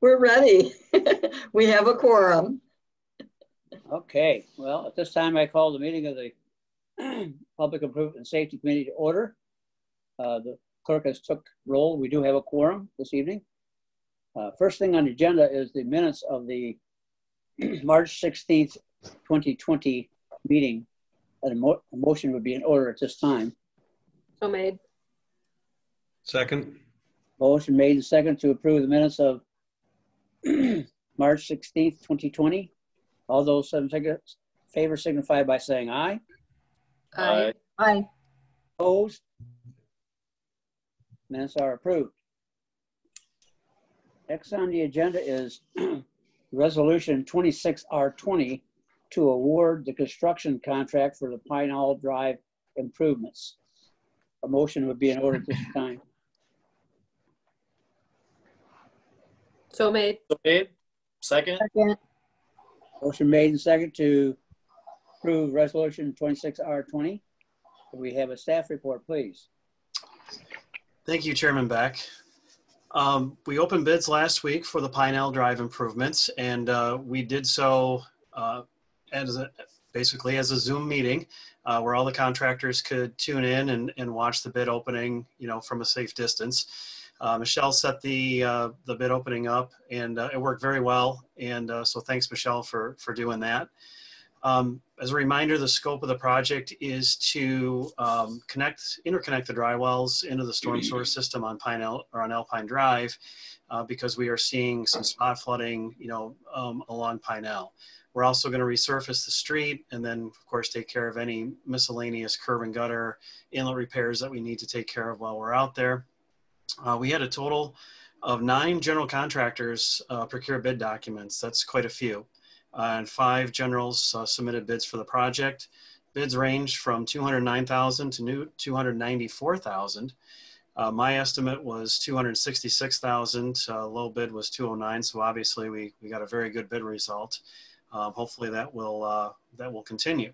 We're ready. we have a quorum. Okay, well, at this time I call the meeting of the Public Improvement and Safety Committee to order. Uh, the clerk has took roll. We do have a quorum this evening. Uh, first thing on the agenda is the minutes of the March 16th, 2020 meeting. A, mo a motion would be in order at this time. So made. Second. Motion made and second to approve the minutes of March 16th, 2020. All those in favor signify by saying aye. Aye. Aye. Opposed? Minutes are approved. Next on the agenda is Resolution 26R20 to award the construction contract for the Pine Hall Drive improvements. A motion would be in order at this time. So made. So made. Second. Second. Motion made and second to approve Resolution 26R20. Could we have a staff report, please? Thank you, Chairman Beck. Um, we opened bids last week for the Pinell Drive improvements, and uh, we did so uh, as a, basically as a Zoom meeting uh, where all the contractors could tune in and, and watch the bid opening, you know, from a safe distance. Uh, Michelle set the uh, the bid opening up, and uh, it worked very well. And so thanks, Michelle, for for doing that. Um, as a reminder, the scope of the project is to um, connect, interconnect the dry wells into the storm sewer system on Pine El, or on Alpine Drive, uh, because we are seeing some spot flooding, you know, um, along Pinell. We're also going to resurface the street and then, of course, take care of any miscellaneous curb and gutter inlet repairs that we need to take care of while we're out there. Uh, we had a total of nine general contractors uh, procure bid documents. That's quite a few uh, and five generals uh, submitted bids for the project. Bids range from 209,000 to new 294,000. Uh, my estimate was 266,000. Uh, low bid was 209. So obviously we, we got a very good bid result. Um, hopefully that will, that will continue.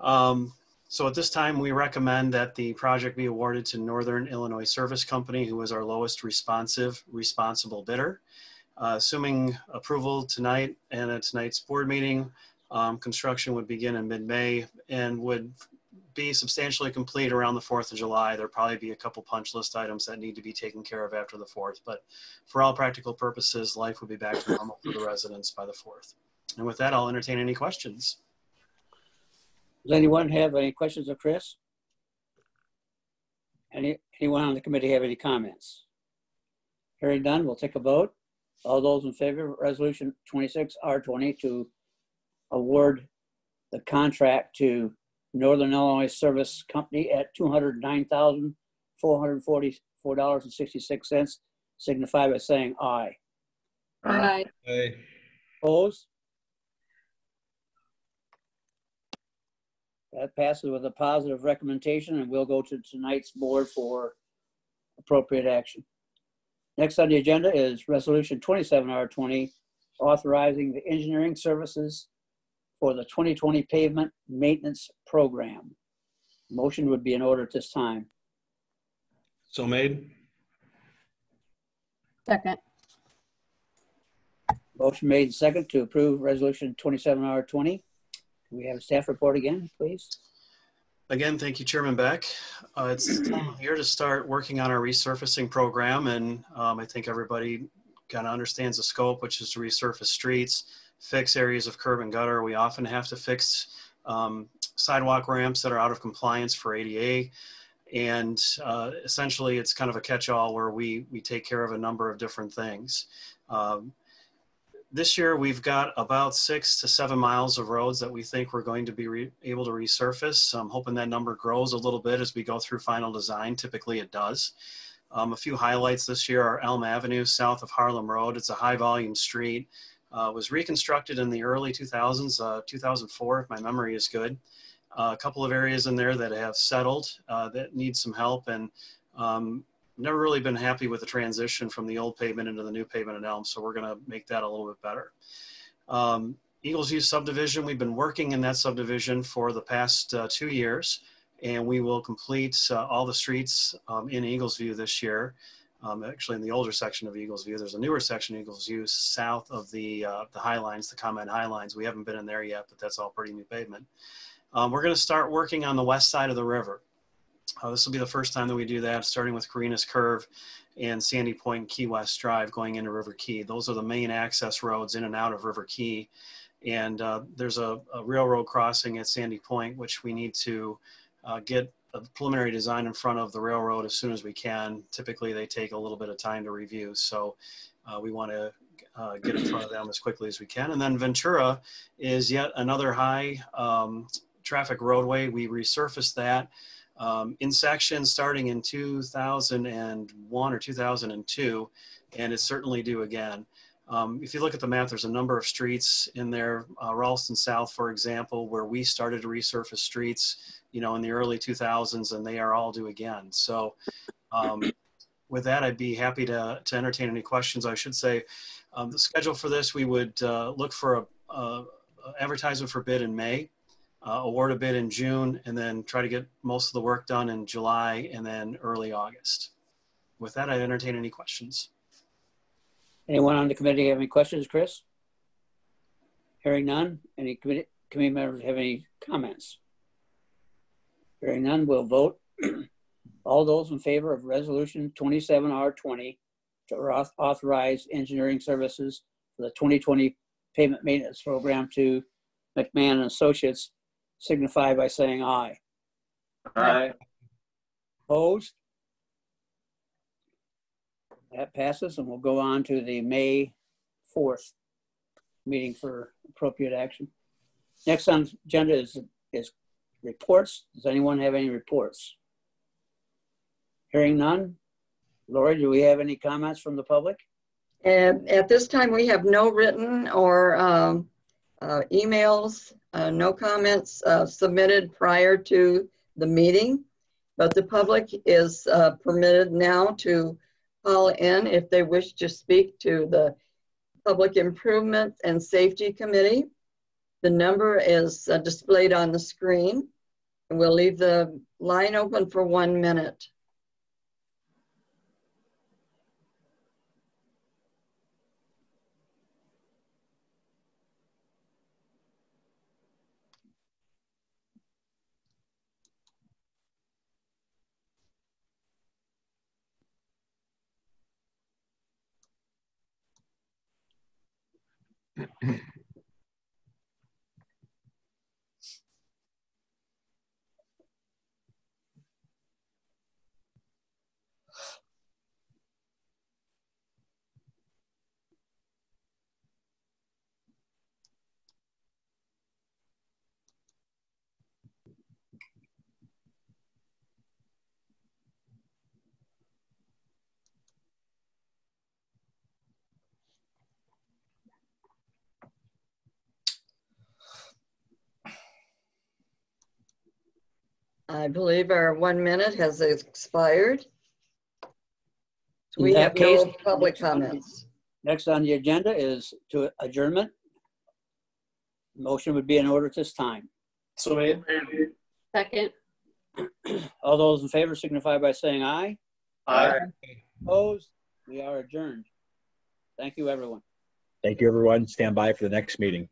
Um, so at this time, we recommend that the project be awarded to Northern Illinois Service Company, who is our lowest responsive responsible bidder. Uh, assuming approval tonight and at tonight's board meeting, um, construction would begin in mid-May and would be substantially complete around the 4th of July. There'll probably be a couple punch list items that need to be taken care of after the 4th, but for all practical purposes, life would be back to normal for the residents by the 4th. And with that, I'll entertain any questions. Does anyone have any questions of Chris? Any, anyone on the committee have any comments? Hearing none, we'll take a vote. All those in favor of resolution 26R20 to award the contract to Northern Illinois Service Company at $209,444.66 signify by saying aye. Aye. Aye. Opposed? That passes with a positive recommendation and we'll go to tonight's board for appropriate action. Next on the agenda is Resolution 27R20, authorizing the engineering services for the 2020 pavement maintenance program. Motion would be in order at this time. So made. Second. Motion made second to approve Resolution 27R20. Can we have a staff report again, please? Again, thank you, Chairman Beck. Uh, it's time here to start working on our resurfacing program, and um, I think everybody kind of understands the scope, which is to resurface streets, fix areas of curb and gutter. We often have to fix um, sidewalk ramps that are out of compliance for ADA, and uh, essentially, it's kind of a catch-all where we we take care of a number of different things. Um, this year we've got about six to seven miles of roads that we think we're going to be able to resurface. I'm hoping that number grows a little bit as we go through final design. Typically it does. Um, a few highlights this year are Elm Avenue south of Harlem Road. It's a high volume street. Uh, was reconstructed in the early 2000s, uh, 2004 if my memory is good. Uh, a couple of areas in there that have settled uh, that need some help and um, never really been happy with the transition from the old pavement into the new pavement at Elm, so we're going to make that a little bit better. Um, Eagles View subdivision, we've been working in that subdivision for the past uh, two years, and we will complete uh, all the streets um, in Eagles View this year. um, actually in the older section of Eagles View. There's a newer section of Eagles View south of the uh, the High Lines, the ComEd High Lines. We haven't been in there yet, but that's all pretty new pavement. Um, we're going to start working on the west side of the river. Uh, this will be the first time that we do that, starting with Carina's Curve and Sandy Point and Key West Drive going into River Key. Those are the main access roads in and out of River Key. And uh, there's a, a railroad crossing at Sandy Point, which we need to uh, get a preliminary design in front of the railroad as soon as we can. Typically, they take a little bit of time to review. So uh, we want to uh, get in front of them as quickly as we can. And then Ventura is yet another high um, traffic roadway. We resurfaced that um, in sections starting in 2001 or 2002, and it's certainly due again. Um, if you look at the map, there's a number of streets in there, uh, Ralston South, for example, where we started to resurface streets, you know, in the early 2000s, and they are all due again. So um, with that, I'd be happy to, to entertain any questions. I should say um, the schedule for this, we would uh, look for a, a advertisement for bid in May uh, award a bid in June, and then try to get most of the work done in July and then early August. With that, I entertain any questions. Anyone on the committee have any questions, Chris? Hearing none. Any committee, committee members have any comments? Hearing none, we'll vote. All those in favor of resolution 27R20 to auth- authorize engineering services for the 2020 pavement maintenance program to McMahon and Associates signify by saying aye. Aye. Opposed? That passes, and we'll go on to the May 4th meeting for appropriate action. Next on the agenda is, is reports. Does anyone have any reports? Hearing none. Lori, do we have any comments from the public? And at this time, we have no written or um, uh, emails, uh, no comments uh, submitted prior to the meeting. But the public is uh, permitted now to call in if they wish to speak to the Public Improvement and Safety Committee. The number is uh, displayed on the screen. And we'll leave the line open for one minute. I believe our one minute has expired. So In We that have no case- public comments. Next on the agenda is to adjournment. Motion would be in order at this time. So made. Second. All those in favor signify by saying aye. Aye. Opposed? We are adjourned. Thank you, everyone. Thank you, everyone. Stand by for the next meeting.